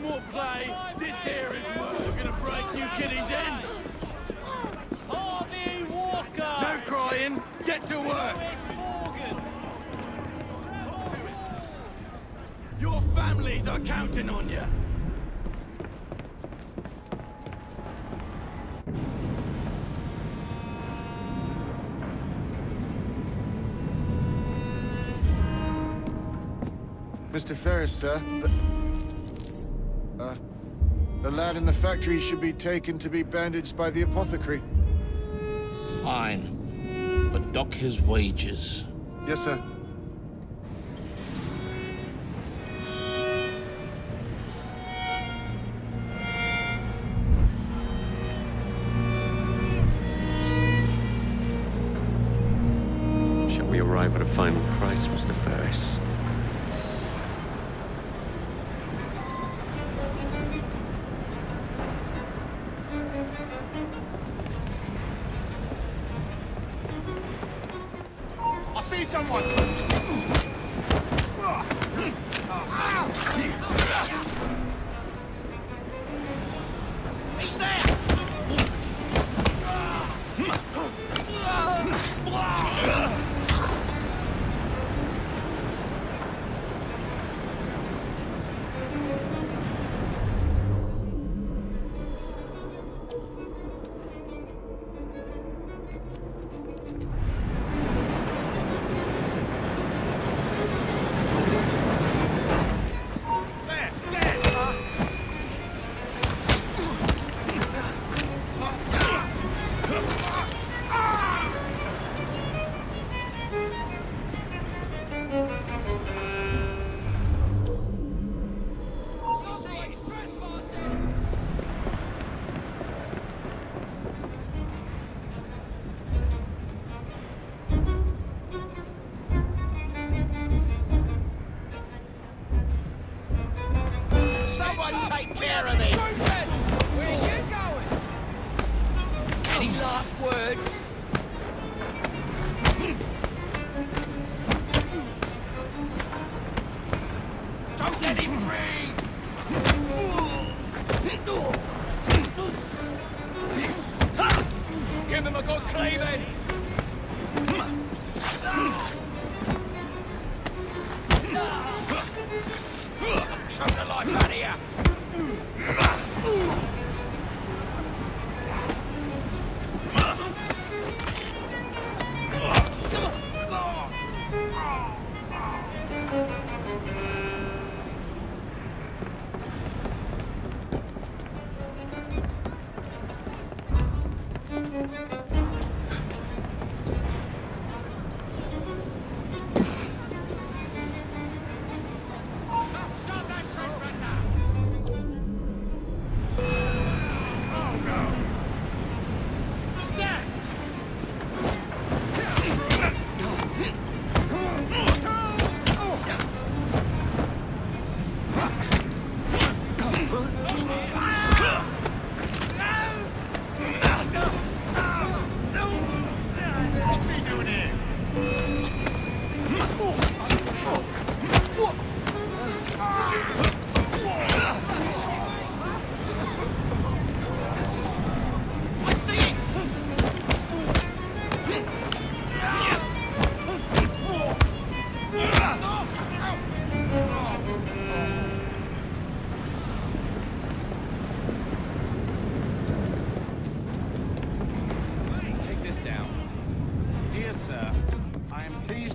more play. This here is where we're gonna break you kiddies' end. Harvey Walker! No crying. Get to work. Your families are counting on you. Mr. Ferris, sir. The... The lad in the factory should be taken to be bandaged by the apothecary. Fine. But dock his wages. Yes, sir. Shall we arrive at a final price, Mr. Ferris? Someone! Any last words? Don't let him breathe! Give him a good cleaving! Show the life out of here! Mm-hmm.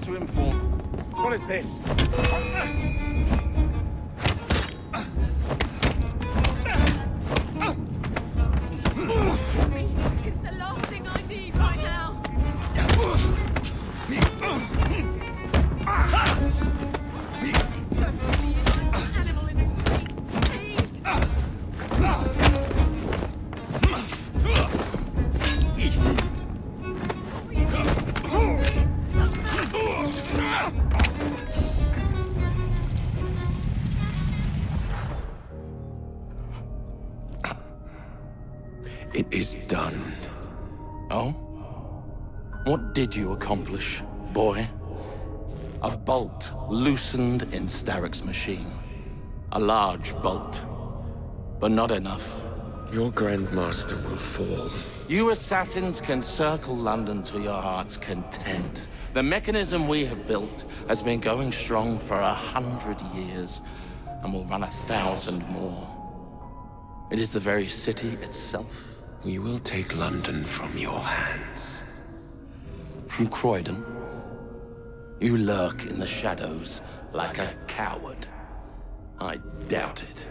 What is this? Is done. Oh? What did you accomplish, boy? A bolt loosened in Starrick's machine. A large bolt. but not enough. Your Grandmaster will fall. You assassins can circle London to your heart's content. The mechanism we have built has been going strong for a hundred years, and will run a thousand more. It is the very city itself. We will take London from your hands. From Croydon, you lurk in the shadows like a coward. I doubt it.